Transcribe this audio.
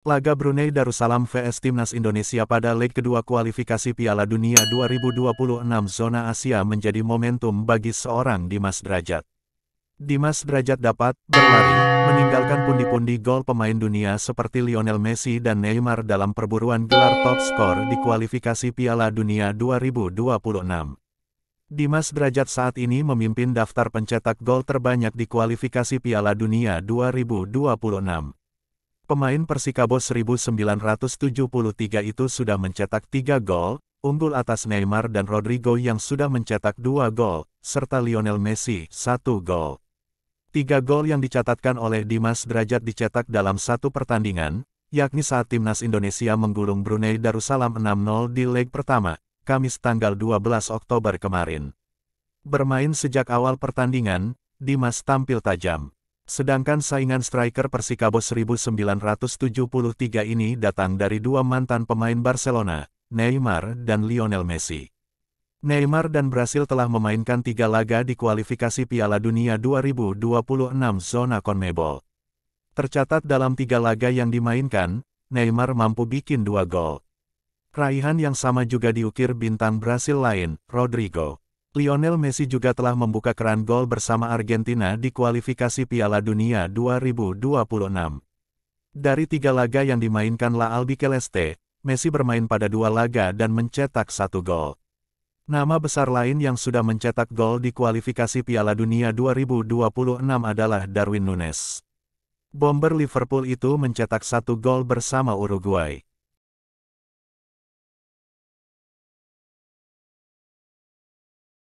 Laga Brunei Darussalam vs Timnas Indonesia pada leg kedua kualifikasi Piala Dunia 2026 zona Asia menjadi momentum bagi seorang Dimas Derajat. Dimas Derajat dapat berlari, meninggalkan pundi-pundi gol pemain dunia seperti Lionel Messi dan Neymar dalam perburuan gelar top skor di kualifikasi Piala Dunia 2026. Dimas Derajat saat ini memimpin daftar pencetak gol terbanyak di kualifikasi Piala Dunia 2026. Pemain Persikabo 1973 itu sudah mencetak 3 gol, unggul atas Neymar dan Rodrigo yang sudah mencetak 2 gol, serta Lionel Messi 1 gol. Tiga gol yang dicatatkan oleh Dimas Derajat dicetak dalam satu pertandingan, yakni saat timnas Indonesia menggulung Brunei Darussalam 6-0 di leg pertama, Kamis tanggal 12 Oktober kemarin. Bermain sejak awal pertandingan, Dimas tampil tajam. Sedangkan saingan striker Persikabo 1973 ini datang dari dua mantan pemain Barcelona, Neymar dan Lionel Messi. Neymar dan Brasil telah memainkan tiga laga di kualifikasi Piala Dunia 2026 zona CONMEBOL. Tercatat dalam tiga laga yang dimainkan, Neymar mampu bikin dua gol. Raihan yang sama juga diukir bintang Brasil lain, Rodrigo. Lionel Messi juga telah membuka keran gol bersama Argentina di kualifikasi Piala Dunia 2026. Dari tiga laga yang dimainkan La Albiceleste, Messi bermain pada dua laga dan mencetak satu gol. Nama besar lain yang sudah mencetak gol di kualifikasi Piala Dunia 2026 adalah Darwin Nunes. Bomber Liverpool itu mencetak satu gol bersama Uruguay.